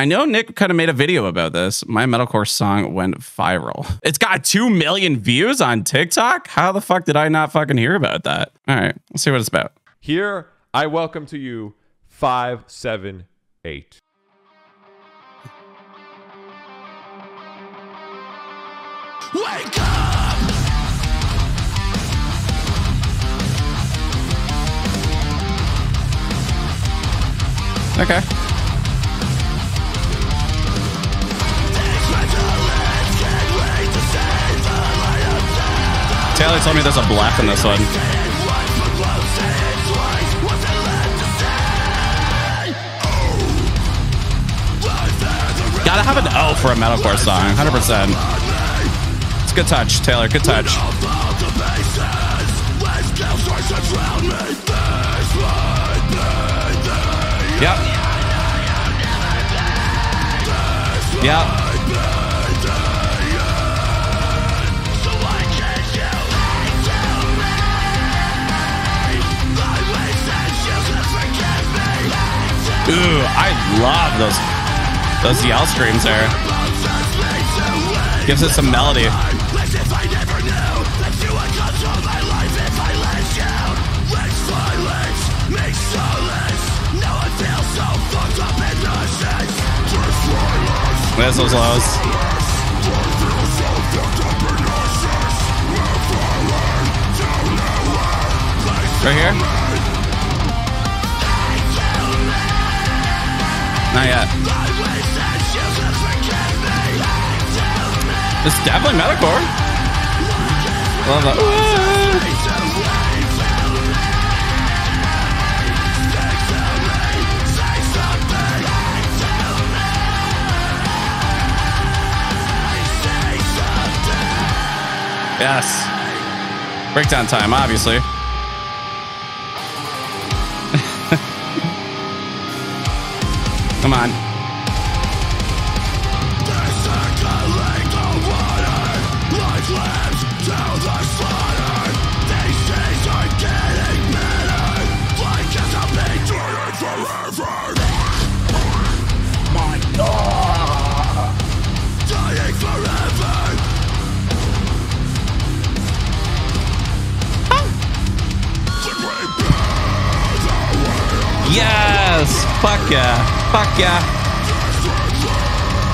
I know Nik kind of made a video about this. My metalcore song went viral. It's got 2 million views on TikTok. How the fuck did I not fucking hear about that? All right, let's see what it's about. Here, I welcome to you 578. Wake up! Okay. Taylor told me there's a blegh in this one. Gotta have an O for a metalcore song, 100%. It's a good touch, Taylor, good touch. Yep. Yep. Love those those yell screams there. Gives it some melody. There's those lows. Right here? Not yet. It's definitely metalcore. Love that. Yes. Breakdown time, obviously. Yes! Fuck yeah. Fuck yeah.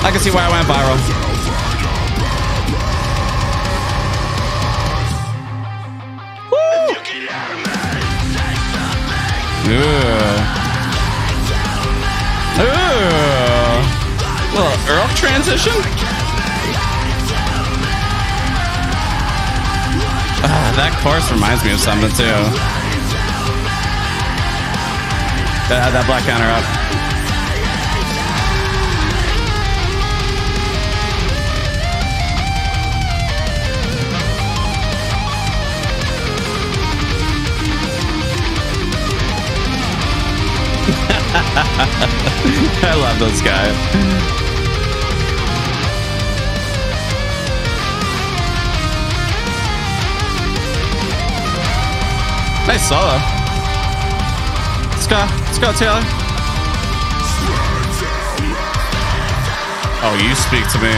I can see why I went viral. Woo! Ooh. Ooh. Little Earl transition? Ah, that chorus reminds me of something too. Gotta that blegh counter up. I love this guy. Nice solo. Let's go. Let's go, Taylor. Oh, you speak to me.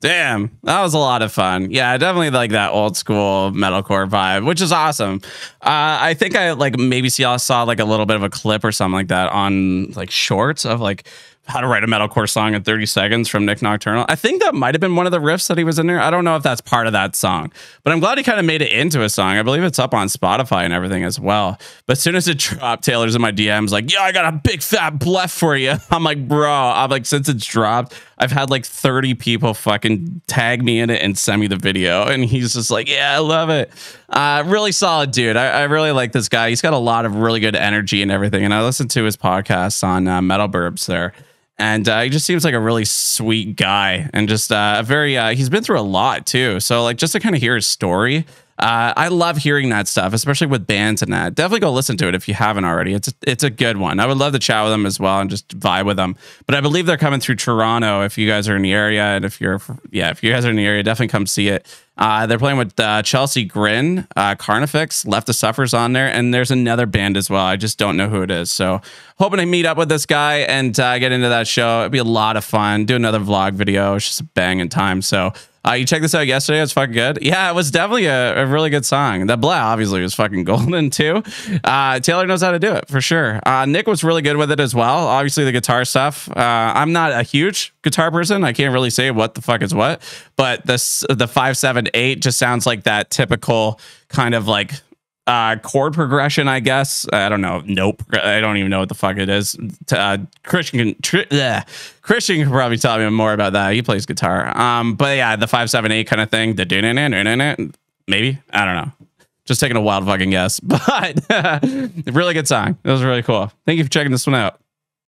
Damn, that was a lot of fun. Yeah, I definitely like that old school metalcore vibe, which is awesome. Uh, I think I like maybe see saw like a little bit of a clip or something like that on like shorts of like how to write a metalcore song in 30 seconds from Nik Nocturnal. I think that might have been one of the riffs that he was in there. I don't know if that's part of that song, but I'm glad he kind of made it into a song. I believe it's up on Spotify and everything as well. But as soon as it dropped, Taylor's in my DMs like, "Yeah, I got a big fat bluff for you." I'm like, "Bro, I'm like, since it's dropped, I've had like 30 people fucking tag me in it and send me the video." And he's just like, "Yeah, I love it." Uh, really solid dude. I, I really like this guy. He's got a lot of really good energy and everything. And I listened to his podcast on uh, Metal Burbs there and uh, he just seems like a really sweet guy and just uh, a very uh, he's been through a lot too. So like just to kind of hear his story uh, i love hearing that stuff especially with bands and that definitely go listen to it if you haven't already it's it's a good one i would love to chat with them as well and just vibe with them but i believe they're coming through toronto if you guys are in the area and if you're yeah if you guys are in the area definitely come see it Uh, they're playing with uh, Chelsea Grin, uh, Carnifex, Left to Suffer's on there, and there's another band as well. I just don't know who it is. So hoping to meet up with this guy and uh, get into that show. It'd be a lot of fun. Do another vlog video. It's just a banging time. So uh, you checked this out yesterday. It was fucking good. Yeah, it was definitely a, a really good song. The blegh obviously was fucking golden too. Uh, Taylor knows how to do it for sure. Uh, Nik was really good with it as well. Obviously the guitar stuff. Uh, I'm not a huge guitar person. I can't really say what the fuck is what, but this the five seven eight just sounds like that typical kind of like uh chord progression i guess. I don't know. Nope. I don't even know what the fuck it is. Uh christian can tr- christian can probably tell me more about that. He plays guitar. Um but yeah the 578 kind of thing the maybe? I don't know. Just taking a wild fucking guess. But really good song. It was really cool. Thank you for checking this one out